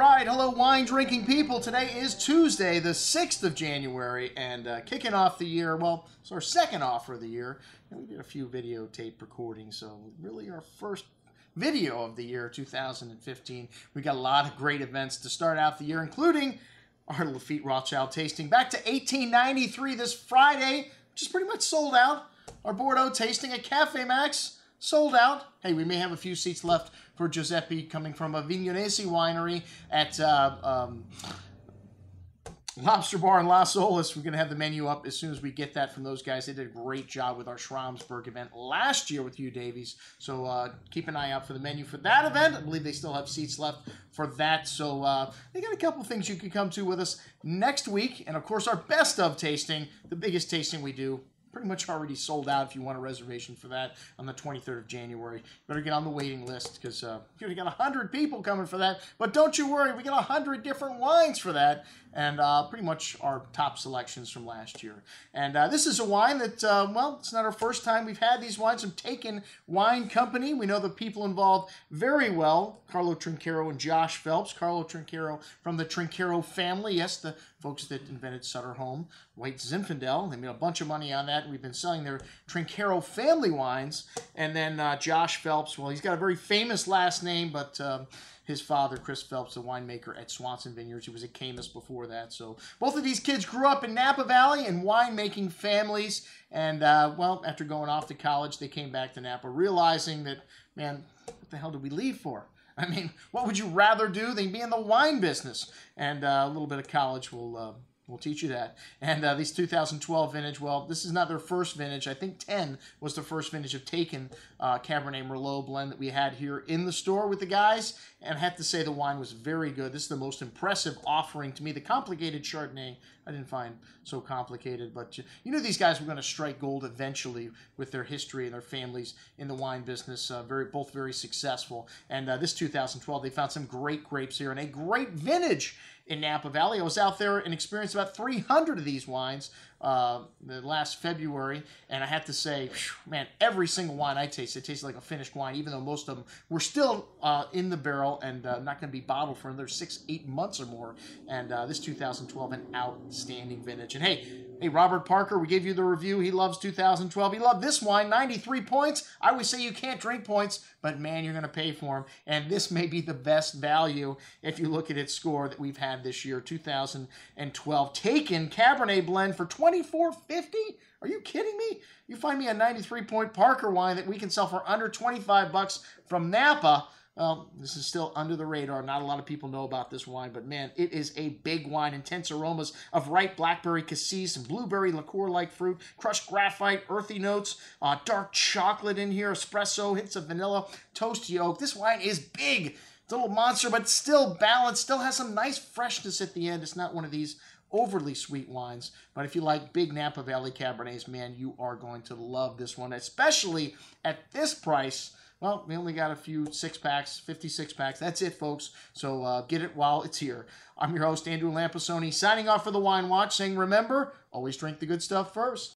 right, hello, wine drinking people. Today is Tuesday, the 6th of January, and uh, kicking off the year. Well, it's our second offer of the year. And we did a few videotape recordings, so really our first video of the year 2015. We got a lot of great events to start out the year, including our Lafite Rothschild tasting. Back to 1893 this Friday, which is pretty much sold out. Our Bordeaux tasting at Cafe Maxx sold out. Hey, we may have a few seats left for Giuseppe coming from Avignonesi winery at uh, um, Lobster Bar in Las Olas. We're going to have the menu up as soon as we get that from those guys. They did a great job with our Schramsberg event last year with Hugh Davies. So uh, keep an eye out for the menu for that event. I believe they still have seats left for that. So uh, they got a couple things you can come to with us next week. And of course, our best of tasting, the biggest tasting we do pretty much already sold out if you want a reservation for that on the 23rd of January. You better get on the waiting list because uh, you got 100 people coming for that. But don't you worry, we got 100 different wines for that and uh, pretty much our top selections from last year. And uh, this is a wine that, uh, well, it's not our first time we've had these wines from Taken Wine Company. We know the people involved very well, Carlo Trinchero and Josh Phelps. Carlo Trinchero from the Trinchero family, yes, the folks that invented Sutter Home, White Zinfandel. They made a bunch of money on that. We've been selling their Trinchero family wines. And then uh, Josh Phelps, well, he's got a very famous last name, but um, his father, Chris Phelps, a winemaker at Swanson Vineyards. He was a Caymus before that. So both of these kids grew up in Napa Valley in winemaking families. And, uh, well, after going off to college, they came back to Napa, realizing that, man, what the hell did we leave for? I mean, what would you rather do than be in the wine business? And uh, a little bit of college will will teach you that. And uh, these 2012 vintage, well, this is not their first vintage. I think 10 was the first vintage of Taken uh, Cabernet Merlot blend that we had here in the store with the guys. And I have to say the wine was very good. This is the most impressive offering to me. The complicated Chardonnay, I didn't find so complicated, but you, you knew these guys were going to strike gold eventually with their history and their families in the wine business. Uh, very, both very successful. And uh, this 2012, they found some great grapes here and a great vintage in Napa Valley. I was out there and experienced about 300 of these wines uh, the last February, and I have to say, whew, man, every single wine I tasted tasted like a finished wine, even though most of them were still uh, in the barrel and uh, not going to be bottled for another six, eight months or more. And uh, this 2012, an outstanding vintage. And hey, Hey, Robert Parker, we gave you the review. He loves 2012. He loved this wine, 93 points. I always say you can't drink points, but man, you're going to pay for them. And this may be the best value if you look at its score that we've had this year, 2012. Taken Cabernet blend for 24.50. Are you kidding me? You find me a 93 point Parker wine that we can sell for under 25 bucks from Napa. Well, this is still under the radar. Not a lot of people know about this wine, but man, it is a big wine. Intense aromas of ripe blackberry cassis blueberry liqueur-like fruit, crushed graphite, earthy notes, uh, dark chocolate in here, espresso, hints of vanilla, toasty oak. This wine is big. It's a little monster, but still balanced. Still has some nice freshness at the end. It's not one of these overly sweet wines. But if you like big Napa Valley Cabernets, man, you are going to love this one, especially at this price. Well, we only got a few six packs, 56 packs. That's it, folks. So uh, get it while it's here. I'm your host, Andrew Lampasone, signing off for the Wine Watch, saying remember, always drink the good stuff first.